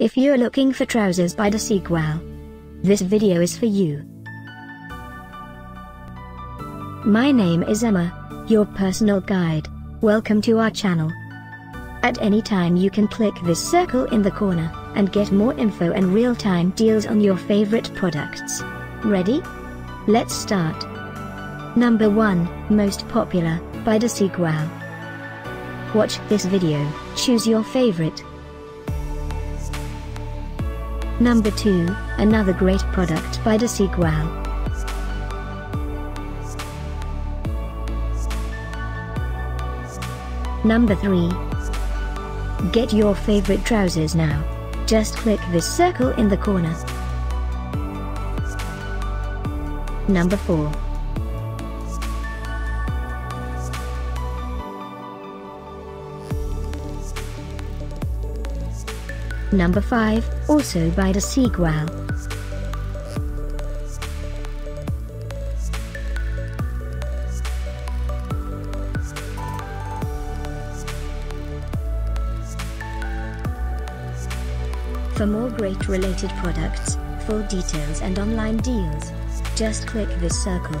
If you're looking for trousers by Desigual, this video is for you. My name is Emma, your personal guide. Welcome to our channel. At any time you can click this circle in the corner, and get more info and real-time deals on your favorite products. Ready? Let's start. Number 1, Most Popular, by Desigual. Watch this video, choose your favorite. Number 2, another great product by Desigual. Number 3. Get your favorite trousers now. Just click this circle in the corner. Number 4. Number 5, also by Desigual. For more great related products, full details and online deals, just click this circle.